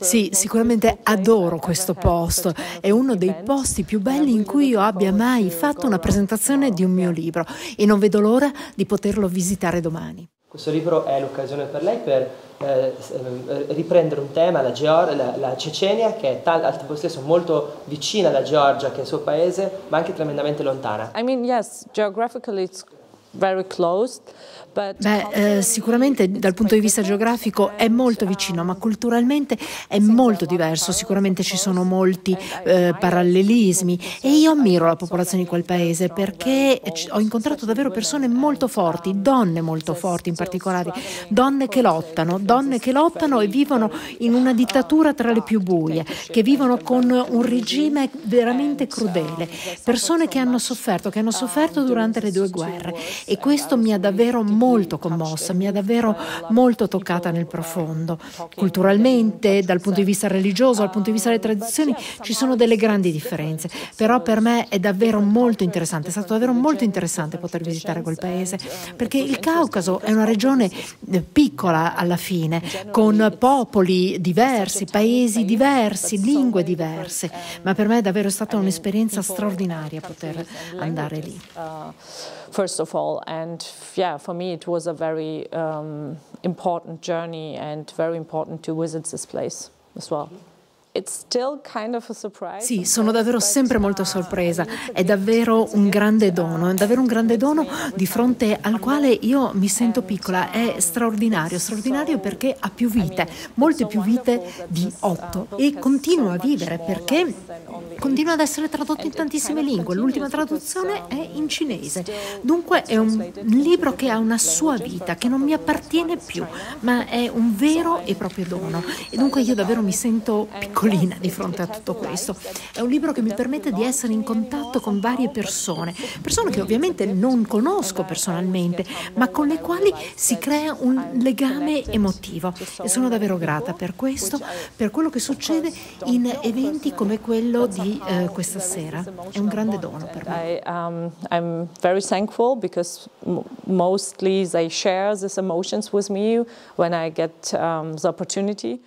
Sì, sicuramente adoro questo posto. È uno dei posti più belli in cui io abbia mai fatto una presentazione di un mio libro e non vedo l'ora di poterlo visitare domani. Questo libro è l'occasione per lei per eh, eh riprendere un tema, la, Geor- la, la Cecenia, che è tal- al tempo stesso molto vicina alla Georgia, che è il suo paese, ma anche tremendamente lontana. I mean, yes, geographically it's Beh, eh, sicuramente dal punto di vista geografico è molto vicino, ma culturalmente è molto diverso. Sicuramente ci sono molti eh, parallelismi e io ammiro la popolazione di quel paese perché ho incontrato davvero persone molto forti, donne molto forti in particolare, donne che lottano, donne che lottano e vivono in una dittatura tra le più buie, che vivono con un regime veramente crudele, persone che hanno sofferto, che hanno sofferto durante le due guerre e questo mi ha davvero molto commossa, mi ha davvero molto toccata nel profondo. Culturalmente, dal punto di vista religioso, dal punto di vista delle tradizioni, ci sono delle grandi differenze, però per me è davvero molto interessante, è stato davvero molto interessante poter visitare quel paese, perché il Caucaso è una regione eh, piccola alla fine, con popoli diversi, paesi diversi, lingue diverse, ma per me è davvero stata un'esperienza straordinaria poter andare lì. First of all, and yeah, for me it was a very um, important journey and very important to visit this place as well. Sì, sono davvero sempre molto sorpresa. È davvero un grande dono, è davvero un grande dono di fronte al quale io mi sento piccola. È straordinario, straordinario perché ha più vite, molte più vite di otto e continua a vivere perché continua ad essere tradotto in tantissime lingue. L'ultima traduzione è in cinese. Dunque è un libro che ha una sua vita, che non mi appartiene più, ma è un vero e proprio dono. E dunque io davvero mi sento piccola piccolina di fronte a tutto questo. È un libro che mi permette di essere in contatto con varie persone, persone che ovviamente non conosco personalmente, ma con le quali si crea un legame emotivo e sono davvero grata per questo, per quello che succede in eventi come quello di eh, questa sera. È un grande dono per me. I, um, very thankful because mostly they share these emotions with me when I get um, the opportunity.